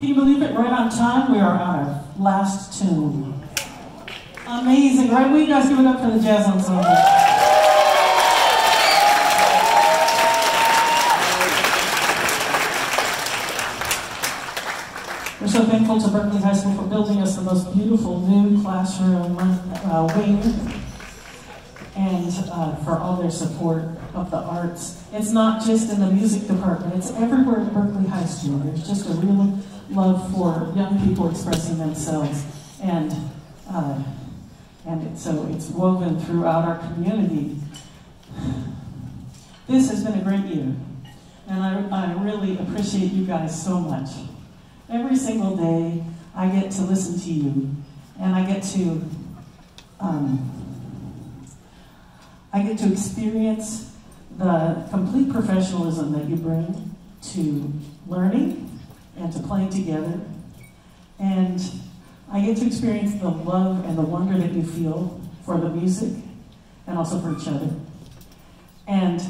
Can you believe it? Right on time, we are on our last tune. Amazing, right? We guys give it up for the jazz ensemble. We're so thankful to Berkeley High School for building us the most beautiful new classroom uh, wing and uh, for all their support of the arts. It's not just in the music department, it's everywhere at Berkeley High School. There's just a real love for young people expressing themselves. And, uh, and it, so it's woven throughout our community. This has been a great year. And I, I really appreciate you guys so much. Every single day, I get to listen to you, and I get to um, I get to experience the complete professionalism that you bring to learning and to playing together. And I get to experience the love and the wonder that you feel for the music and also for each other. And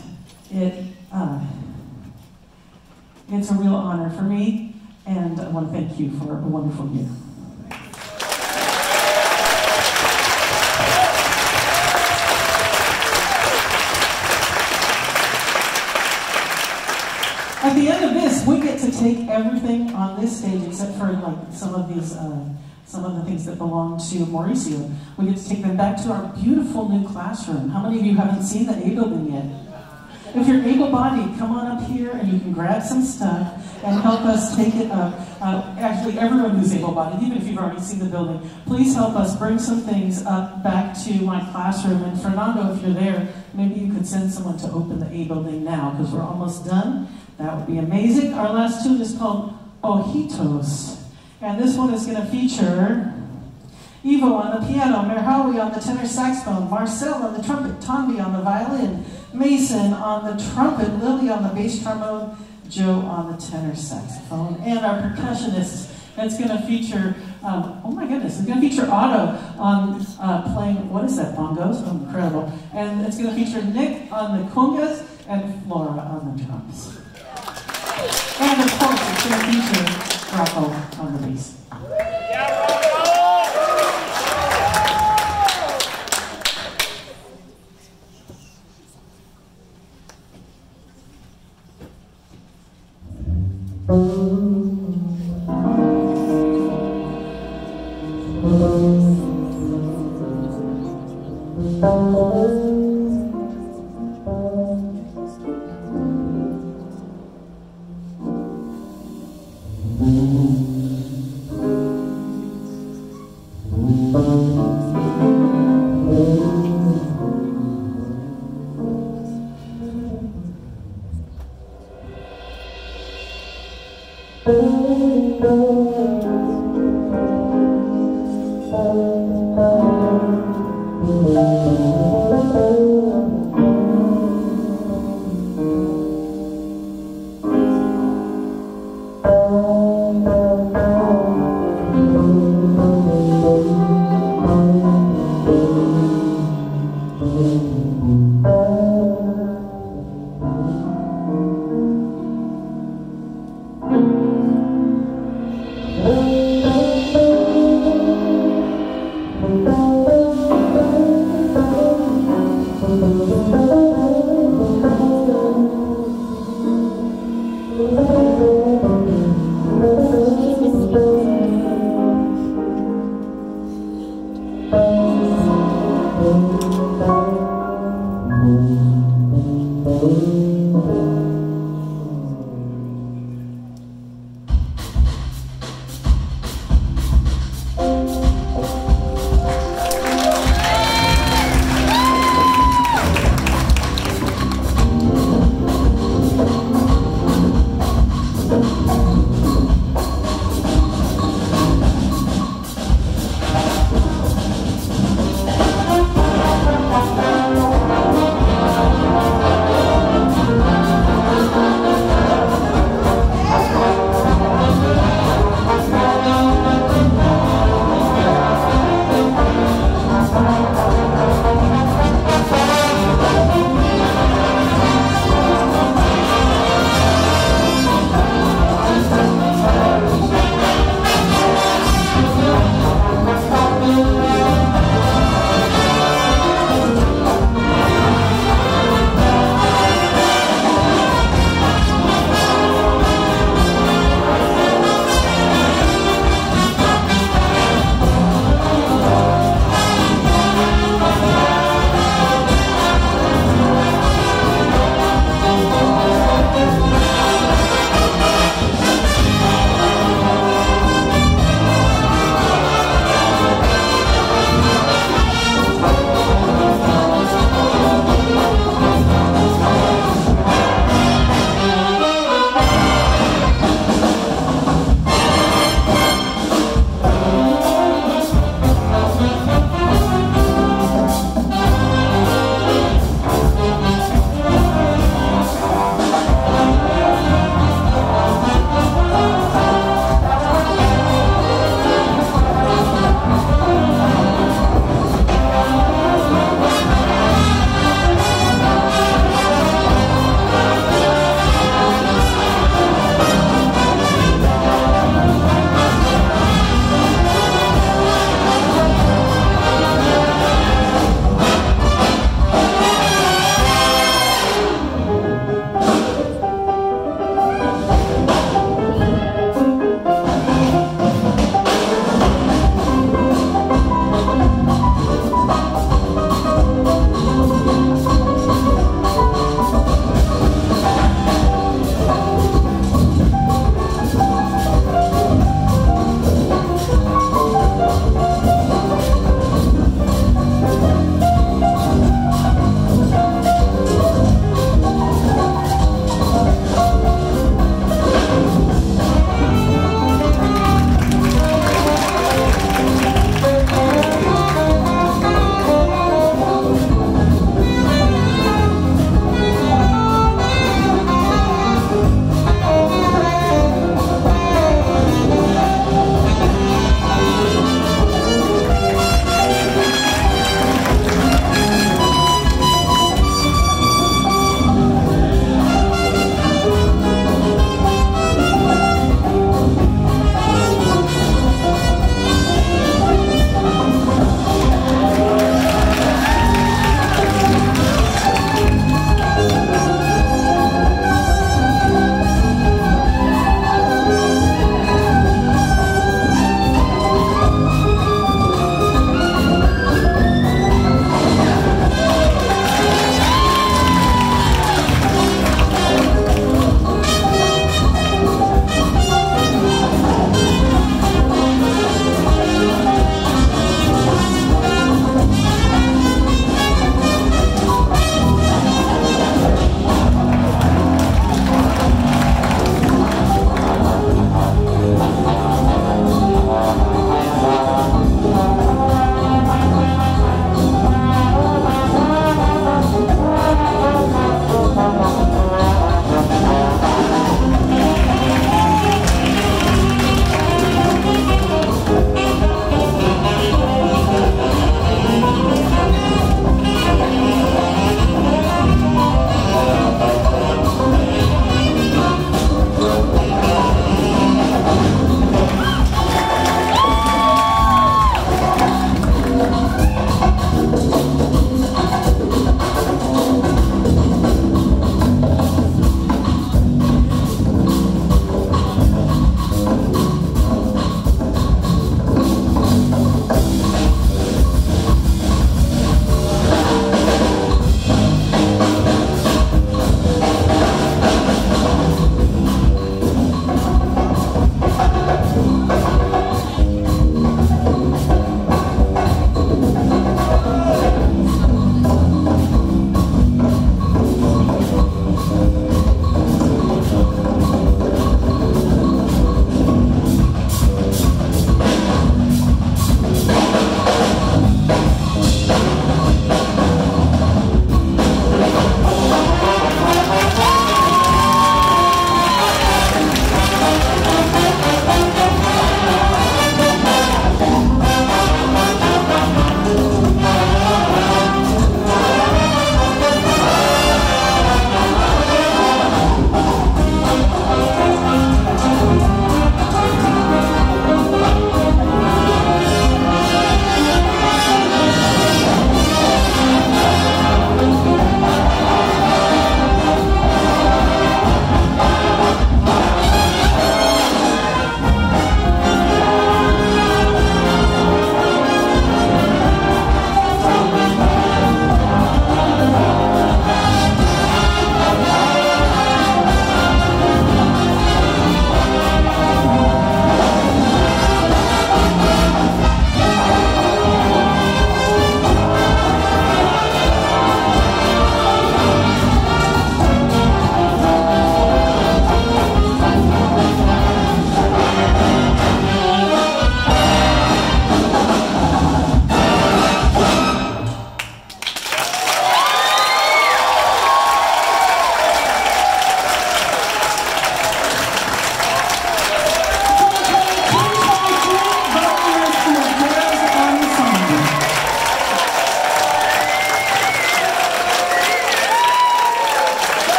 it, uh, it's a real honor for me, and I want to thank you for a wonderful year. At the end of this, we get to take everything on this stage, except for like some of these, uh, some of the things that belong to Mauricio. We get to take them back to our beautiful new classroom. How many of you haven't seen the A building yet? If you're able-bodied, come on up here and you can grab some stuff and help us take it up. Uh, actually, everyone who's able-bodied, even if you've already seen the building, please help us bring some things up back to my classroom. And Fernando, if you're there, maybe you could send someone to open the A building now because we're almost done. That would be amazing. Our last tune is called Ojitos. And this one is going to feature Ivo on the piano, Merhawi on the tenor saxophone, Marcel on the trumpet, Tanvi on the violin, Mason on the trumpet, Lily on the bass trombone, Joe on the tenor saxophone, and our percussionist. It's going to feature, um, oh my goodness, it's going to feature Otto on uh, playing, what is that, bongos? Oh, incredible. And it's going to feature Nick on the congas and Flora on the drums. And of course, it's going to feature Rocco on the bass.